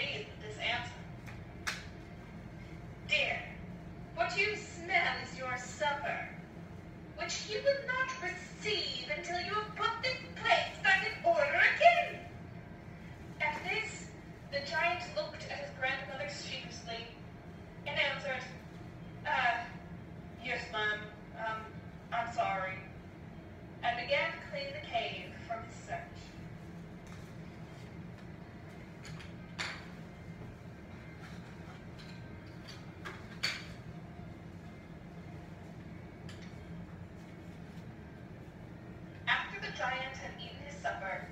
faith is. Dear, what you smell is your supper, which you will not receive until you have triumphs and eaten his supper,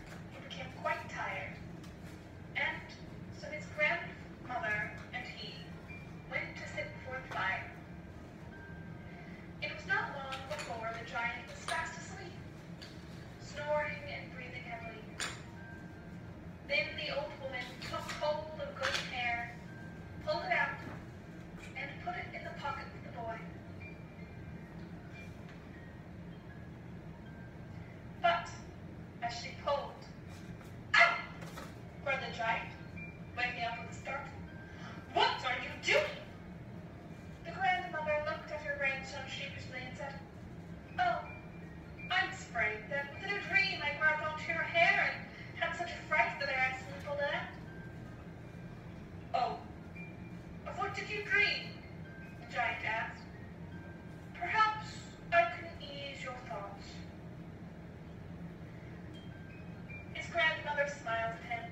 mother smiled at him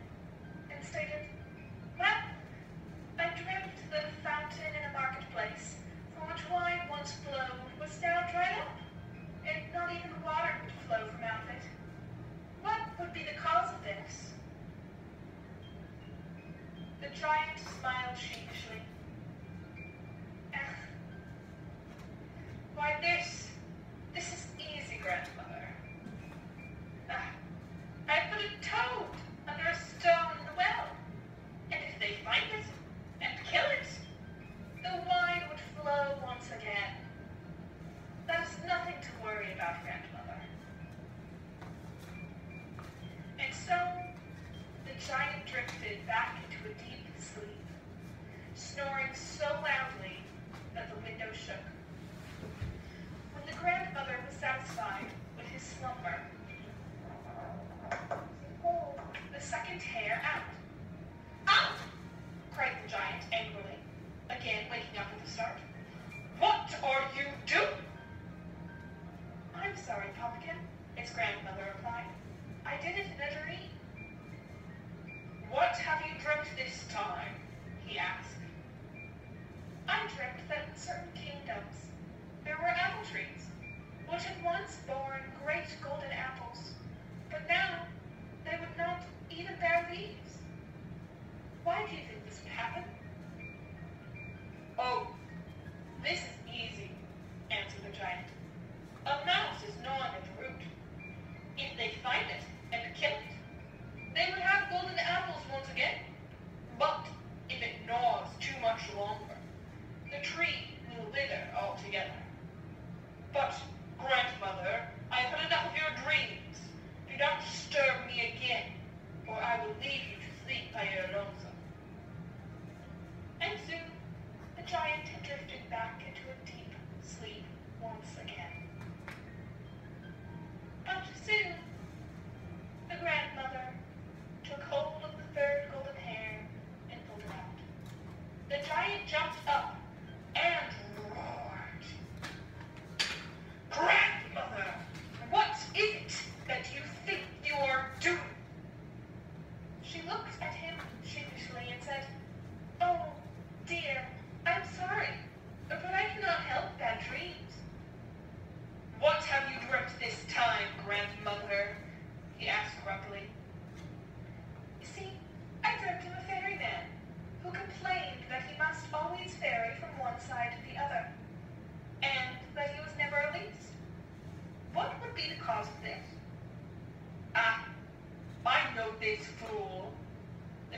and stated, Well, I dreamt that a fountain in a marketplace from which wine once flowed was now dried up, and not even water could flow from out of it. What would be the cause of this? The giant smiled sheepishly. represent certain kingdoms. There were apple trees, which had once borne great golden apples, but now they would not even bear leaves. Why do you think this would happen? Oh, this is that's the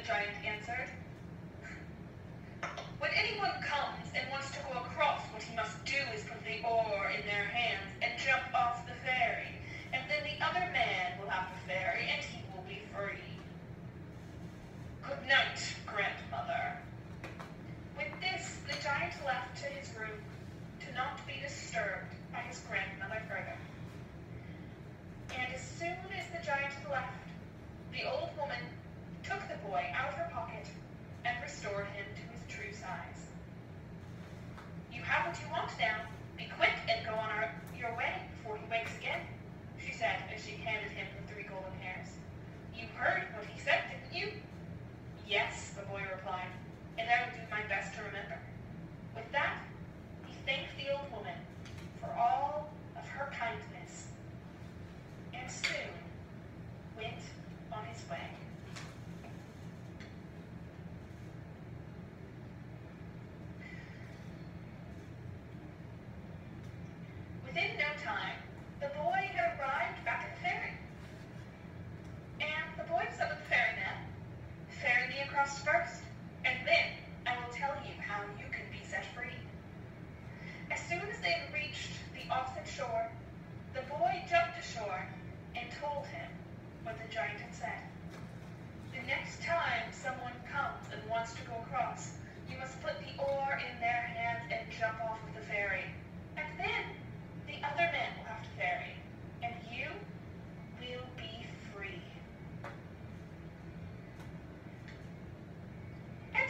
giant answered. When anyone comes and wants to go across, what he must do is put the oar in their hands and jump off the ferry, and then the other man will have the ferry and he will be free. Good night,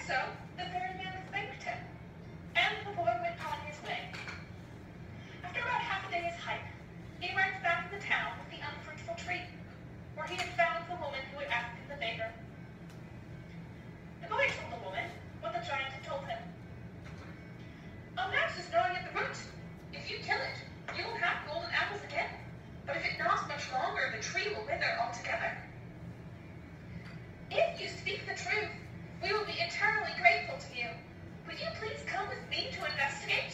So the ferry man thanked him, and the boy went on his way. After about half a day's hike, he arrived back in the town with the unfruitful tree, where he had found the woman who had asked him the favor. The boy told the woman what the giant had told him. A mouse is growing at the root. If you kill it, you will have golden apples again. But if it gnaws much longer, the tree will wither altogether. If you speak the truth, you please come with me to investigate?